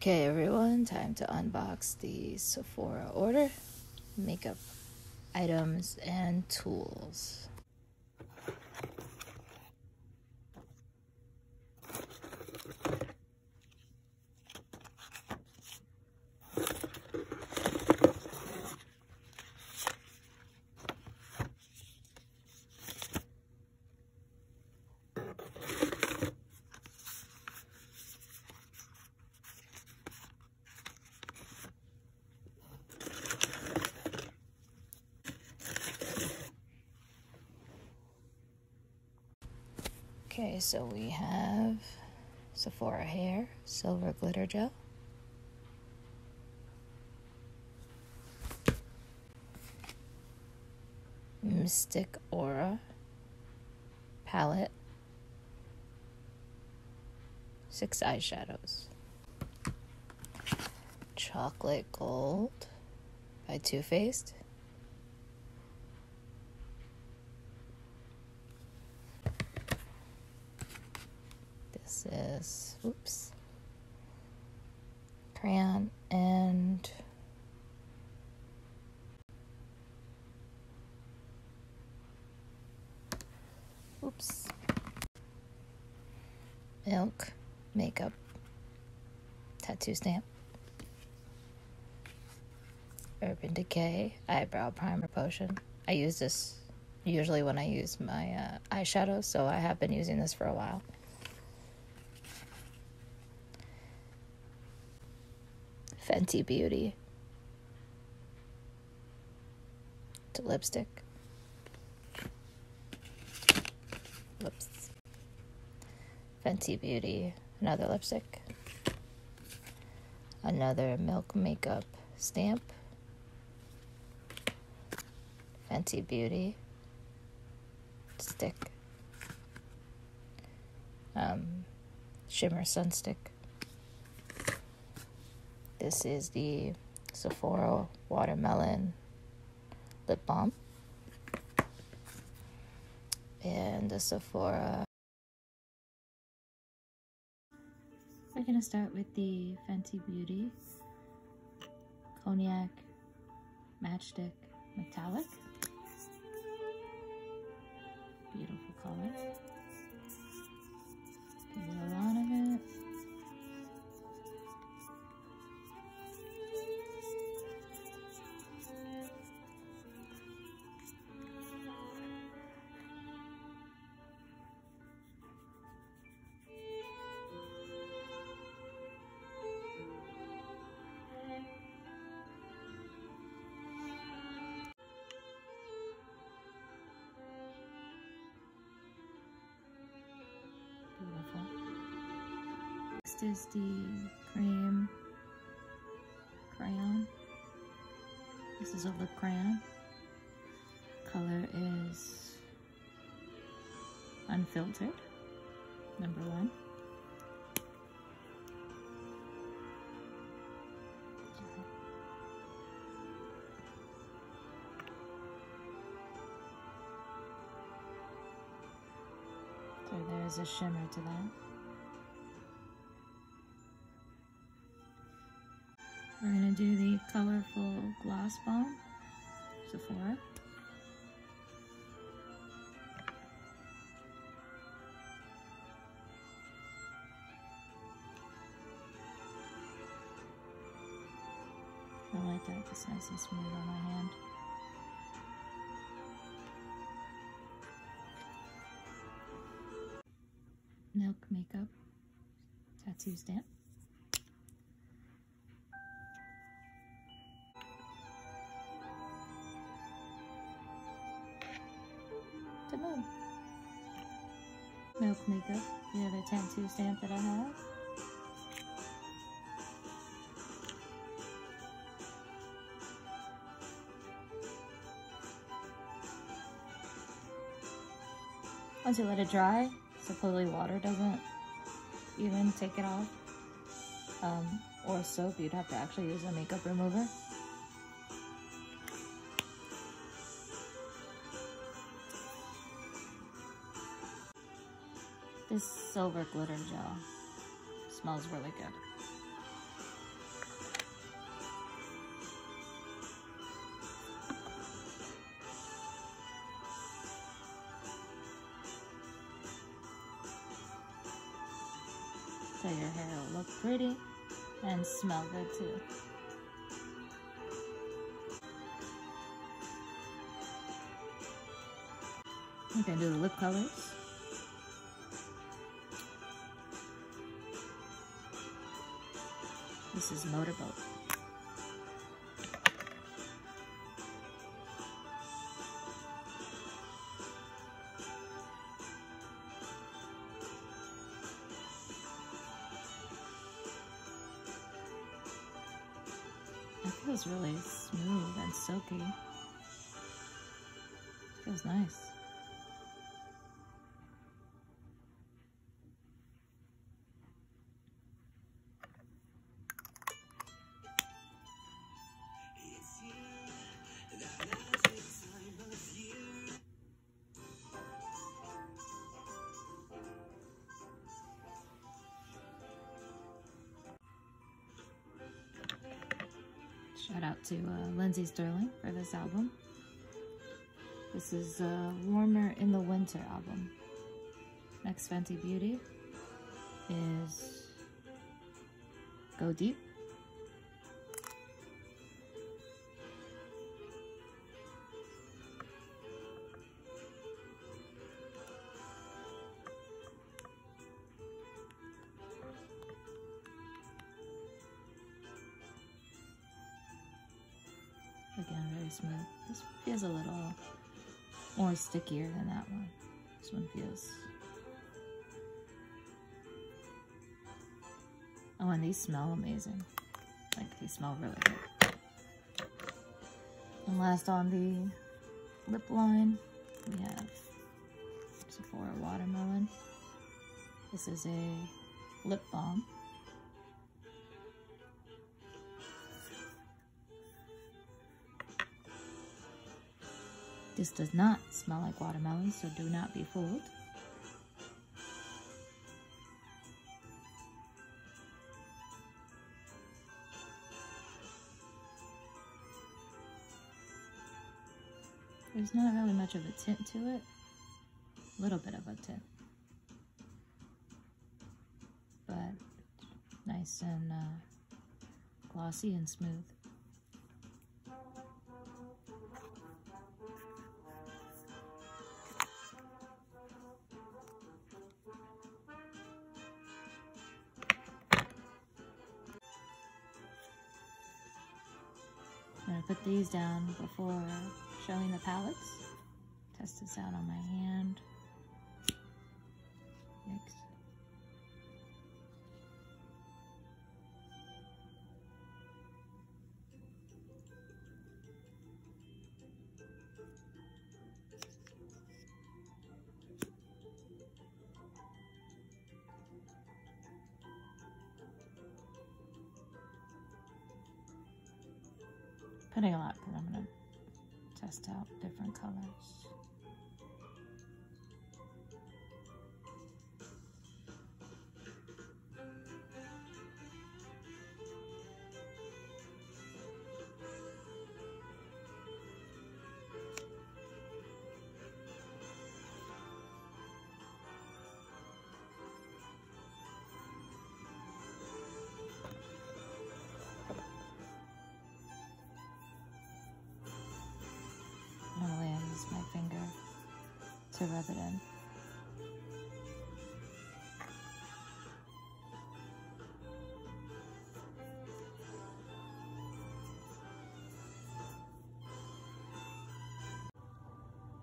Okay, everyone, time to unbox the Sephora order makeup items and tools. Okay, so we have Sephora Hair Silver Glitter Gel. Mystic Aura palette. Six eyeshadows. Chocolate Gold by Too Faced. This is, oops, crayon and oops, milk makeup tattoo stamp. Urban Decay eyebrow primer potion. I use this usually when I use my uh, eyeshadow, so I have been using this for a while. Fenty Beauty. To lipstick. Lips. Fenty Beauty. Another lipstick. Another Milk Makeup stamp. Fenty Beauty. Stick. Um, shimmer Sun Stick. This is the Sephora Watermelon Lip Balm. And the Sephora. We're to start with the Fenty Beauty Cognac Matchstick Metallic. Beautiful color. Give it a Next is the cream crayon. This is a lip crayon. Color is unfiltered, number one. So there's a shimmer to that. Do the colorful gloss balm, Sephora. I like that, it's nice and smooth on my hand. Milk makeup tattoo stamp. The moon. Milk makeup, the other tattoo stamp that I have. Once you let it dry, supposedly water doesn't even take it off. Um, or soap, you'd have to actually use a makeup remover. This silver glitter gel smells really good. So your hair will look pretty and smell good too. You can do the lip colors. This is Motorboat. It feels really smooth and silky. It feels nice. Shout out to uh, Lindsey Stirling for this album. This is uh, Warmer in the Winter album. Next Fenty Beauty is Go Deep. More stickier than that one. This one feels... Oh, and these smell amazing. Like, they smell really good. And last on the lip line, we have Sephora Watermelon. This is a lip balm. This does not smell like watermelon, so do not be fooled. There's not really much of a tint to it. A little bit of a tint. But nice and uh, glossy and smooth. Put these down before showing the palettes. Test this out on my hand. Putting a lot because I'm gonna test out different colors. To rub it in.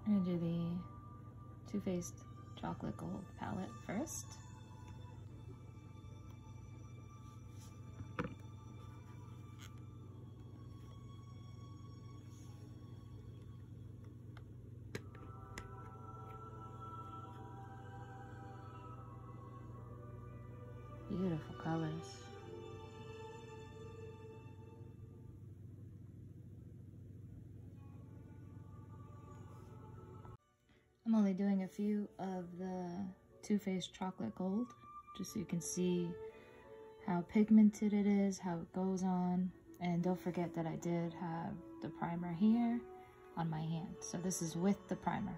I'm gonna do the Too Faced Chocolate Gold palette first. Beautiful colors. I'm only doing a few of the Too Faced Chocolate Gold, just so you can see how pigmented it is, how it goes on. And don't forget that I did have the primer here on my hand. So this is with the primer.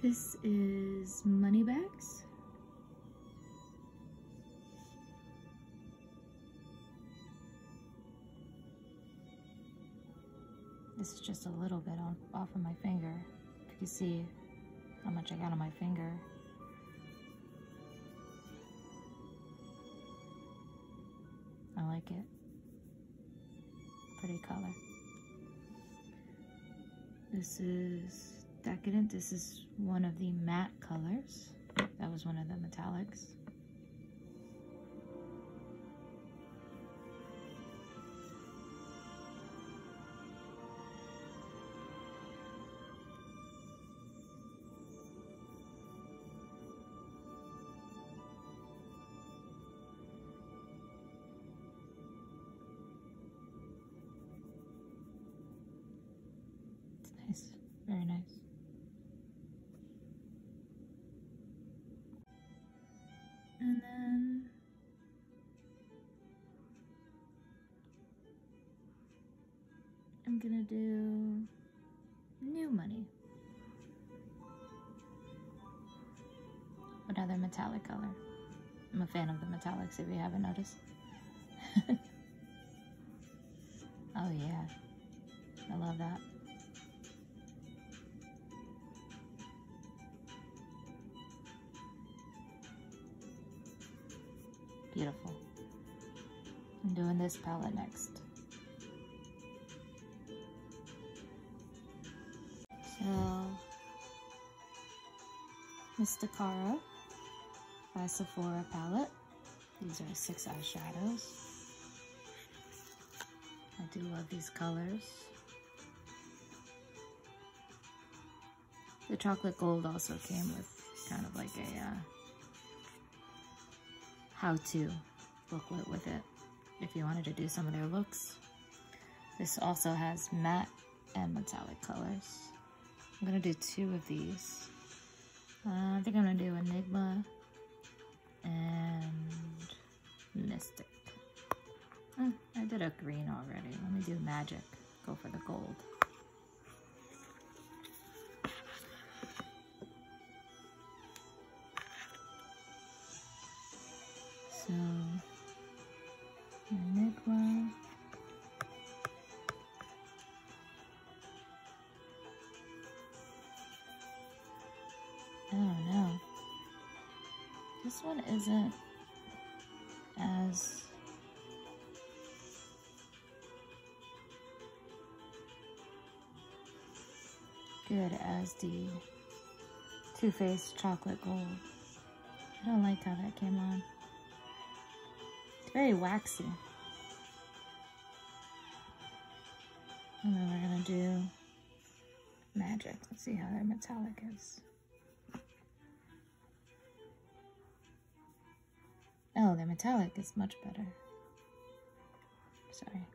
This is Moneybags. This is just a little bit on, off of my finger. You can see how much I got on my finger. I like it. Pretty color. This is Decadent. This is one of the matte colors. That was one of the metallics. Very nice. And then I'm gonna do new money. Another metallic color. I'm a fan of the metallics if you haven't noticed. oh yeah. I love that. Beautiful. I'm doing this palette next. So, Mystica by Sephora palette. These are six eyeshadows. I do love these colors. The chocolate gold also came with kind of like a uh, how-to booklet with it if you wanted to do some of their looks. This also has matte and metallic colors. I'm gonna do two of these. Uh, I think I'm gonna do Enigma and Mystic. Oh, I did a green already. Let me do Magic. Go for the gold. This one isn't as good as the Too Faced Chocolate Gold. I don't like how that came on. It's very waxy. And then we're gonna do magic. Let's see how that metallic is. Oh, the metallic is much better. Sorry.